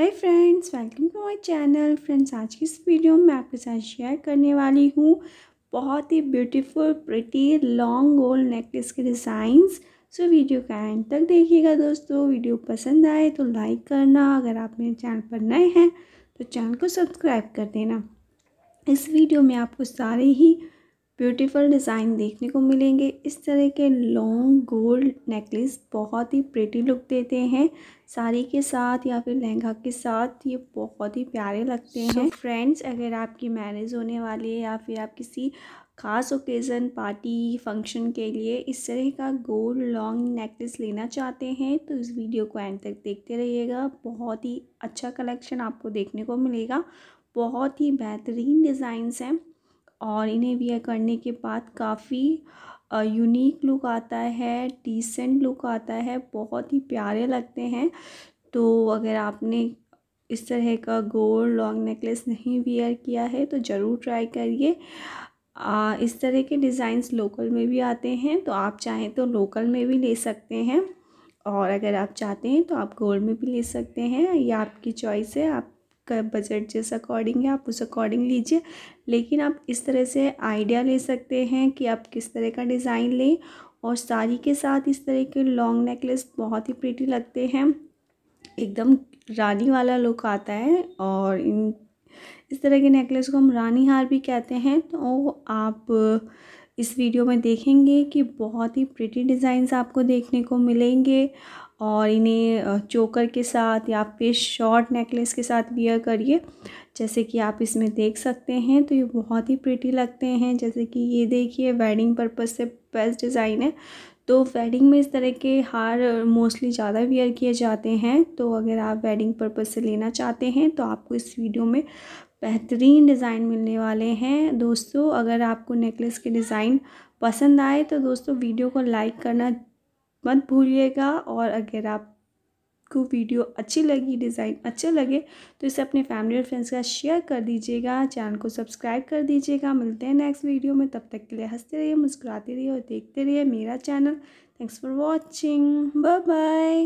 Hi friends welcome to my channel friends आज की इस वीडियो में आपके साथ शेयर करने वाली हूँ बहुत ही beautiful pretty long gold necklace के डिज़ाइंस सो वीडियो का एंड तक देखिएगा दोस्तों। वीडियो पसंद आए तो लाइक करना। अगर आप मेरे चैनल पर नए हैं तो चैनल को सब्सक्राइब कर देना। इस वीडियो में आपको सारे ही ब्यूटीफुल डिज़ाइन देखने को मिलेंगे। इस तरह के लॉन्ग गोल्ड नेकलेस बहुत ही प्रेटी लुक देते हैं। साड़ी के साथ या फिर लहंगा के साथ ये बहुत ही प्यारे लगते हैं। फ्रेंड्स अगर आपकी मैरिज होने वाली है या फिर आप किसी ख़ास ओकेज़न पार्टी फ़ंक्शन के लिए इस तरह का गोल्ड लॉन्ग नेकलेस लेना चाहते हैं तो इस वीडियो को एंड तक देखते रहिएगा। बहुत ही अच्छा कलेक्शन आपको देखने को मिलेगा। बहुत ही बेहतरीन डिज़ाइंस हैं। और इन्हें वियर करने के बाद काफ़ी यूनिक लुक आता है डिसेंट लुक आता है, बहुत ही प्यारे लगते हैं। तो अगर आपने इस तरह का गोल्ड लॉन्ग नेकलेस नहीं वियर किया है तो ज़रूर ट्राई करिए। इस तरह के डिज़ाइंस लोकल में भी आते हैं तो आप चाहें तो लोकल में भी ले सकते हैं। और अगर आप चाहते हैं तो आप गोल्ड में भी ले सकते हैं, या आपकी चॉइस है, आप आपका बजट जिस अकॉर्डिंग है, आप उस अकॉर्डिंग लीजिए। लेकिन आप इस तरह से आइडिया ले सकते हैं कि आप किस तरह का डिज़ाइन लें और साड़ी के साथ इस तरह के लॉन्ग नेकलेस बहुत ही प्रीटी लगते हैं। एकदम रानी वाला लुक आता है और इन, इस तरह के नेकलेस को हम रानी हार भी कहते हैं। तो आप इस वीडियो में देखेंगे कि बहुत ही प्रिटी डिज़ाइंस आपको देखने को मिलेंगे। और इन्हें चोकर के साथ या फिर शॉर्ट नेकलेस के साथ वियर करिए। जैसे कि आप इसमें देख सकते हैं तो ये बहुत ही प्रिटी लगते हैं। जैसे कि ये देखिए वेडिंग पर्पज़ से बेस्ट डिज़ाइन है। तो वेडिंग में इस तरह के हार मोस्टली ज़्यादा वियर किए जाते हैं। तो अगर आप वेडिंग पर्पज़ से लेना चाहते हैं तो आपको इस वीडियो में बेहतरीन डिज़ाइन मिलने वाले हैं। दोस्तों, अगर आपको नेकलेस के डिज़ाइन पसंद आए तो दोस्तों वीडियो को लाइक करना मत भूलिएगा और अगर आपको वीडियो अच्छी लगी, डिज़ाइन अच्छे लगे तो इसे अपने फैमिली और फ्रेंड्स का शेयर कर दीजिएगा, चैनल को सब्सक्राइब कर दीजिएगा। मिलते हैं नेक्स्ट वीडियो में, तब तक के लिए हँसते रहिए, मुस्कुराते रहिए और देखते रहिए मेरा channel. Thanks for watching bye bye